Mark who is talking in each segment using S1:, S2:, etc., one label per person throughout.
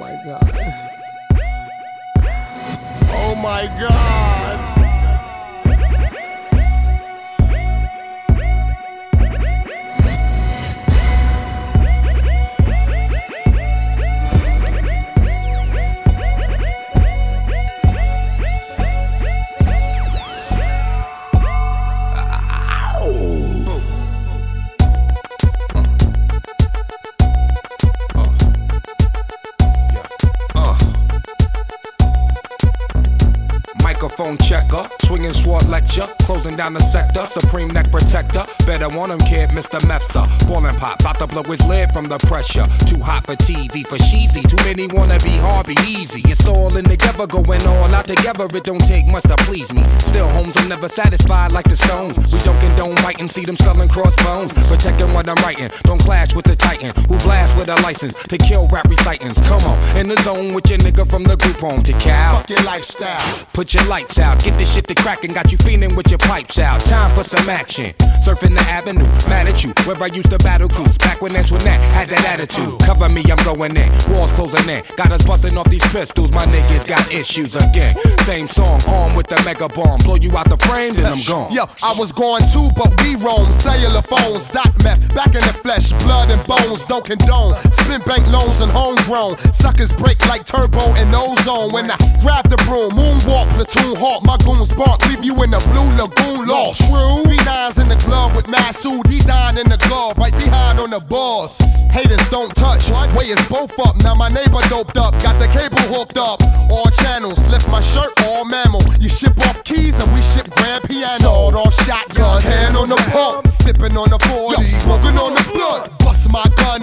S1: my god. Oh my god.
S2: Microphone checker, swinging sword lecture, closing down the sector, supreme neck protector. Better want him, kid, Mr. Mepsa. Ballin' pop, about to blow his lid from the pressure. Too hot for TV, for cheesy. Too many wanna be hard, be easy. It's all in together, going all out together. It don't take much to please me. Still, homes are never satisfied like the stones. We don't condone writing, see them selling crossbones. Protecting what I'm writing, don't clash with the titan who with a license to kill rap recitants. Come on, in the zone with your nigga from the group home to Cal.
S1: Fuck your lifestyle.
S2: Put your lights out, get this shit to crackin', got you feeling with your pipes out. Time for some action. Surfing the avenue, mad at you. Where I used to battle cruise, back when Antoinette had that attitude. Cover me, I'm going in. Walls closing in. Got us busting off these pistols, my niggas got issues again. Same song, armed with the mega bomb. Blow you out the frame, then I'm gone.
S1: Yo, I was going too, but we roam. Cellular phones, Doc Meth, back in the flesh, blood and bones, don't condone. Spin bank loans and homegrown. Suckers break like turbo and ozone. When I grab the broom, moonwalk, platoon hawk, my goons bark, leave you in the blue lagoon lost. True. B9s in the glove with Masood, D dying in the glove, right behind on the boss. Haters don't touch, way is both up. Now my neighbor doped up, got the cable hooked up. All channels, lift my shirt, all mammal. You ship off keys and we ship grand piano. Sawed off shotgun, hand on the pump, sipping on the 40, smoking on the blood. Bust my gun,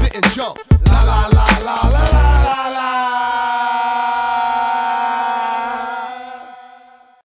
S1: didn't jump. La la la la la la la.